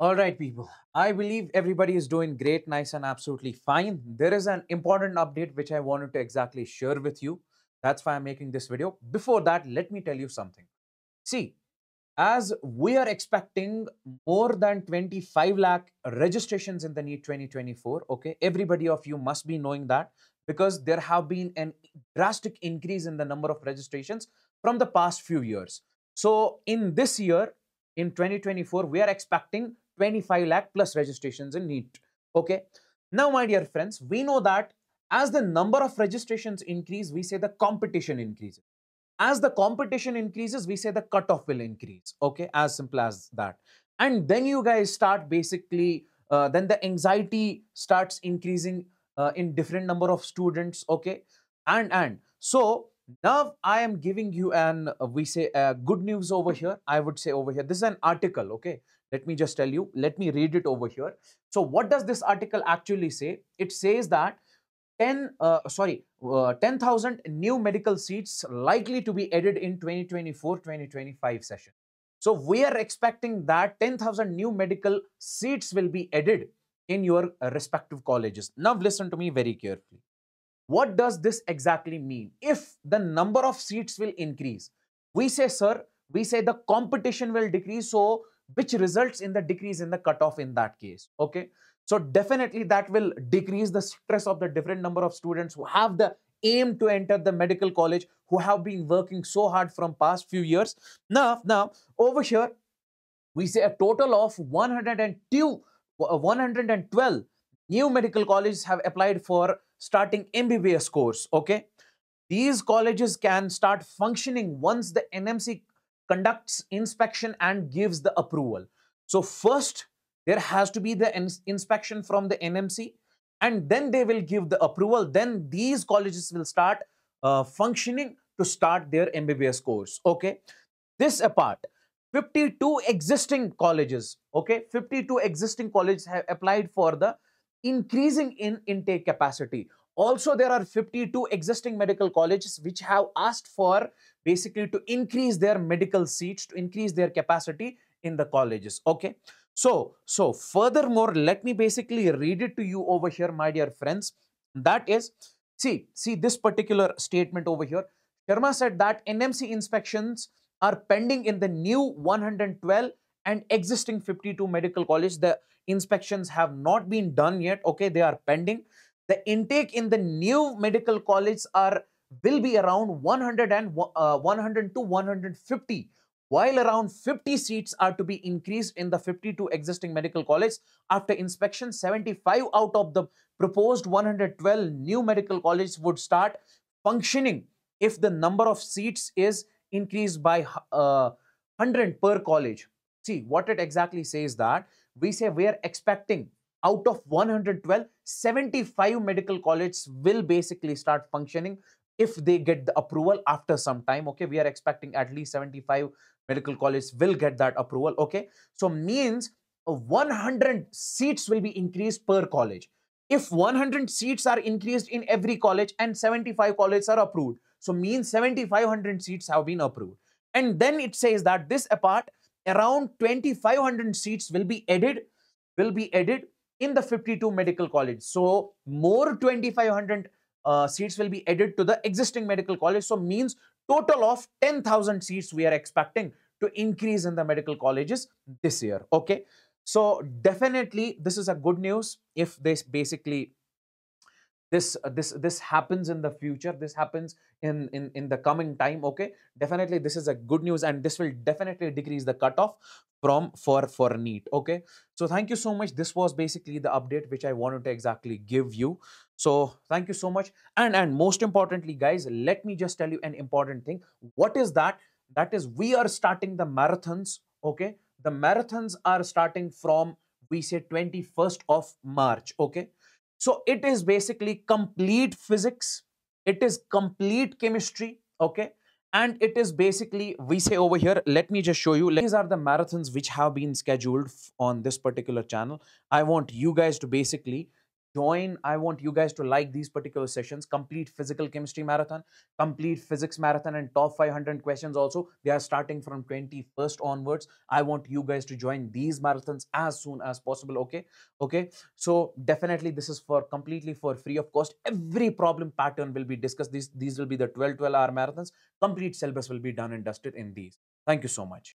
All right, people. I believe everybody is doing great, nice, and absolutely fine. There is an important update which I wanted to exactly share with you. That's why I'm making this video. Before that, let me tell you something. See, as we are expecting more than 25 lakh registrations in the NEET 2024, okay, everybody of you must be knowing that because there have been an drastic increase in the number of registrations from the past few years. So in this year, in 2024, we are expecting 25 lakh plus registrations in NEET. Okay. Now, my dear friends, we know that as the number of registrations increase, we say the competition increases. As the competition increases, we say the cutoff will increase. Okay. As simple as that. And then you guys start basically, uh, then the anxiety starts increasing uh, in different number of students. Okay. And, and so now I am giving you an, uh, we say, uh, good news over here. I would say over here. This is an article, okay? Let me just tell you. Let me read it over here. So what does this article actually say? It says that 10, uh, sorry, uh, 10,000 new medical seats likely to be added in 2024-2025 session. So we are expecting that 10,000 new medical seats will be added in your uh, respective colleges. Now listen to me very carefully. What does this exactly mean? If the number of seats will increase, we say, sir, we say the competition will decrease. So, which results in the decrease in the cutoff in that case. Okay. So, definitely that will decrease the stress of the different number of students who have the aim to enter the medical college, who have been working so hard from past few years. Now, now over here, we say a total of 102, uh, 112 new medical colleges have applied for starting MBBS course, okay? These colleges can start functioning once the NMC conducts inspection and gives the approval. So first, there has to be the ins inspection from the NMC and then they will give the approval. Then these colleges will start uh, functioning to start their MBBS course, okay? This apart, 52 existing colleges, okay? 52 existing colleges have applied for the increasing in intake capacity. Also, there are 52 existing medical colleges which have asked for basically to increase their medical seats, to increase their capacity in the colleges. Okay. So, so furthermore, let me basically read it to you over here, my dear friends. That is, see, see this particular statement over here. Sharma said that NMC inspections are pending in the new 112 and existing 52 medical colleges. The inspections have not been done yet. Okay, they are pending. The intake in the new medical college are will be around 100 and uh, 100 to 150 while around 50 seats are to be increased in the 52 existing medical college after inspection 75 out of the proposed 112 new medical colleges would start functioning if the number of seats is increased by uh, 100 per college see what it exactly says that we say we are expecting out of 112 75 medical colleges will basically start functioning if they get the approval after some time okay? We are expecting at least 75 medical colleges will get that approval okay? So means 100 seats will be increased per college. If 100 seats are increased in every college and 75 colleges are approved so means 7500 seats have been approved. And then it says that this apart around 2500 seats will be added will be added in the 52 medical college. So more 2500 uh, seats will be added to the existing medical college. So means total of 10000 seats we are expecting to increase in the medical colleges this year. Okay? So definitely this is a good news if this basically this uh, this this happens in the future this happens in in in the coming time okay? Definitely this is a good news and this will definitely decrease the cutoff from for for NEET okay? So thank you so much. This was basically the update which i wanted to exactly give you. So thank you so much. And and most importantly guys let me just tell you an important thing. What is that? That is we are starting the marathons okay? The marathons are starting from we say 21st of march okay so it is basically complete physics, it is complete chemistry, okay? And it is basically, we say over here, let me just show you. These are the marathons which have been scheduled on this particular channel. I want you guys to basically join i want you guys to like these particular sessions. Complete physical chemistry marathon complete physics marathon and top 500 questions also. They are starting from 21st onwards. I want you guys to join these marathons as soon as possible okay? Okay? So definitely this is for completely for free. Of cost every problem pattern will be discussed. These these will be the 12 12 hour marathons. Complete syllabus will be done and dusted in these. Thank you so much